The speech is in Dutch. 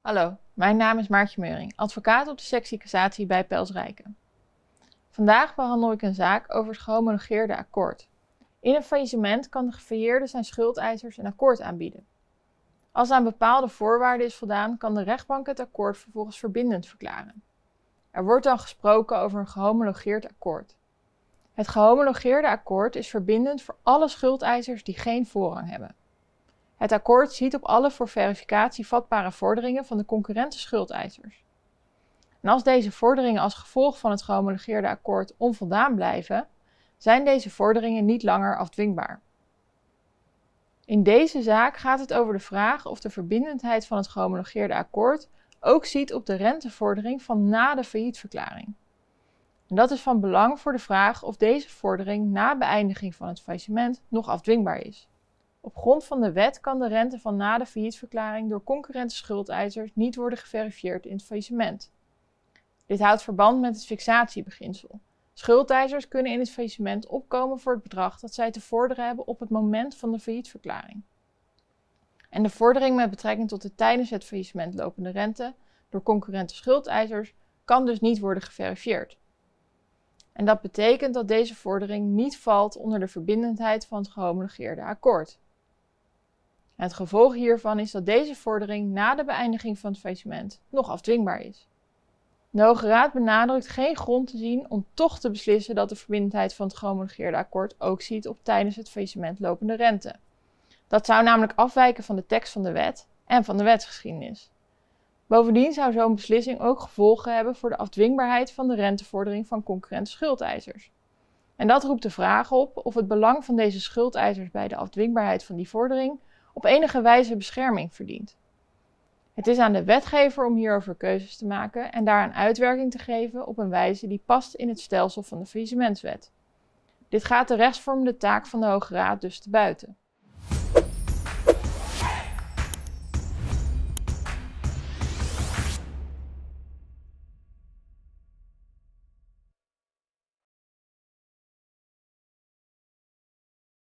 Hallo, mijn naam is Maartje Meuring, advocaat op de sectie cassatie bij Pels Rijken. Vandaag behandel ik een zaak over het gehomologeerde akkoord. In een faillissement kan de gefailleerde zijn schuldeisers een akkoord aanbieden. Als aan bepaalde voorwaarden is voldaan, kan de rechtbank het akkoord vervolgens verbindend verklaren. Er wordt dan gesproken over een gehomologeerd akkoord. Het gehomologeerde akkoord is verbindend voor alle schuldeisers die geen voorrang hebben. Het akkoord ziet op alle voor verificatie vatbare vorderingen van de concurrente schuldeisers. En als deze vorderingen als gevolg van het gehomologeerde akkoord onvoldaan blijven, zijn deze vorderingen niet langer afdwingbaar. In deze zaak gaat het over de vraag of de verbindendheid van het gehomologeerde akkoord ook ziet op de rentevordering van na de faillietverklaring. En dat is van belang voor de vraag of deze vordering na beëindiging van het faillissement nog afdwingbaar is. Op grond van de wet kan de rente van na de faillietverklaring door concurrente schuldeisers niet worden geverifieerd in het faillissement. Dit houdt verband met het fixatiebeginsel. Schuldeisers kunnen in het faillissement opkomen voor het bedrag dat zij te vorderen hebben op het moment van de faillietverklaring. En de vordering met betrekking tot de tijdens het faillissement lopende rente door concurrente schuldeisers kan dus niet worden geverifieerd. En dat betekent dat deze vordering niet valt onder de verbindendheid van het gehomologeerde akkoord. Het gevolg hiervan is dat deze vordering na de beëindiging van het faillissement nog afdwingbaar is. De Hoge Raad benadrukt geen grond te zien om toch te beslissen dat de verbindendheid van het gehomologeerde akkoord ook ziet op tijdens het faillissement lopende rente. Dat zou namelijk afwijken van de tekst van de wet en van de wetsgeschiedenis. Bovendien zou zo'n beslissing ook gevolgen hebben voor de afdwingbaarheid van de rentevordering van concurrente schuldeisers. En dat roept de vraag op of het belang van deze schuldeisers bij de afdwingbaarheid van die vordering op enige wijze bescherming verdient. Het is aan de wetgever om hierover keuzes te maken en daaraan uitwerking te geven op een wijze die past in het stelsel van de faillissementswet. Dit gaat de rechtsvormende taak van de Hoge Raad dus te buiten.